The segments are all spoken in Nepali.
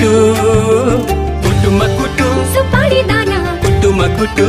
टुम कुटुम् सुधानुटुम कुटु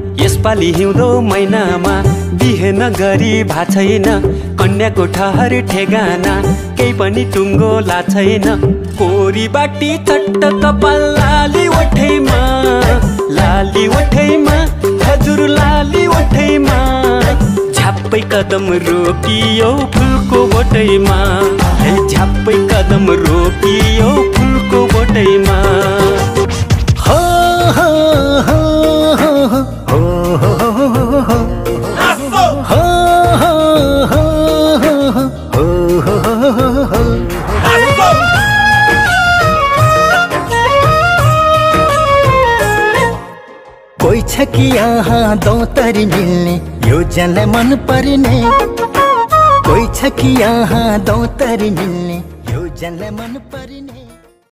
यसपालि हिउँदो महिनामा बिहे नगरी भा छैन। कन्याको ठहर ठेगाना केही पनि टुङ्गो ला छैन। कोरी बाटी चट्ट कपाल लाली ओठैमा लाली ओठैमा हजुर लाली ओठैमा झ्याप्पै कदम रोकियो फुलको बोटैमा। कोही छ कि यहाँ दौतरी मिल्ने, यो जनलाई मन पर्ने। कोई छ कि यहाँ दौतरी मिल्ने, यो जनलाई मन पर्ने।